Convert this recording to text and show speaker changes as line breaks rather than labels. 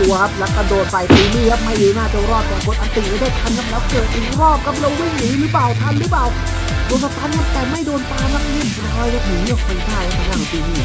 ตัวครับ แล้วกระโดดใส่ตีนี่ครับไม่ดีน่าจะรอดแต่กดอันตีไม่ได้ทันครับแล้วเกิดอีกรอบครับเราวิ่งหนีหรือเปล่าทันหรือเปล่าโดนสตันครับแต่ไม่โดนตามครับเรียบร้อยครับหนีออกไปได้ครับทางด้านงตีนี่